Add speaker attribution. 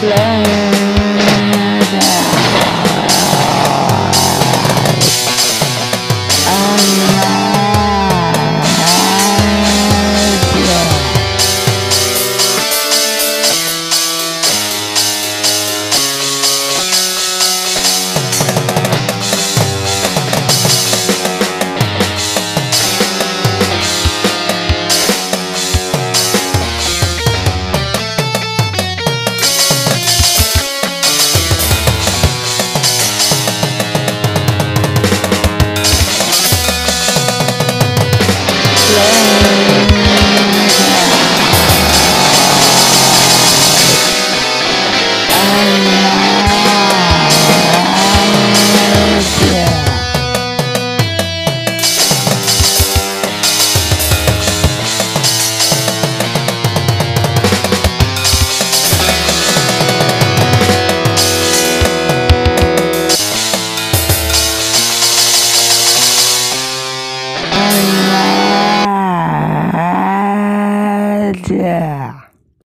Speaker 1: Play. land Yeah.